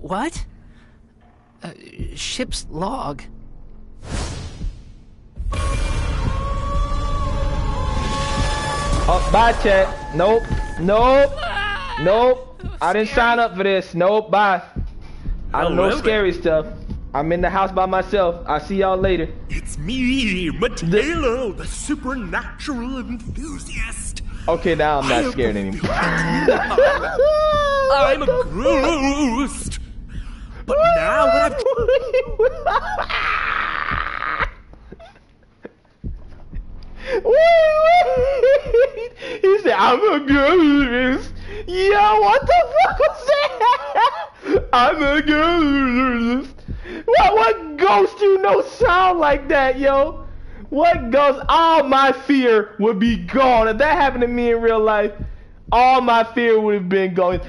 What? Uh, ship's log. Oh, bye, chat. Nope. Nope. Nope. I didn't sign up for this. Nope. Bye. I don't Oh, know scary stuff. I'm in the house by myself. I'll see y'all later. It's me, Mateo, the supernatural enthusiast. Okay, now I'm not scared anymore. I'm a ghost. He said, I'm a ghost. Yo, what the fuck was that? I'm a ghost. What, what ghost you know sound like that, yo? What ghost? All my fear would be gone. If that happened to me in real life, all my fear would have been gone.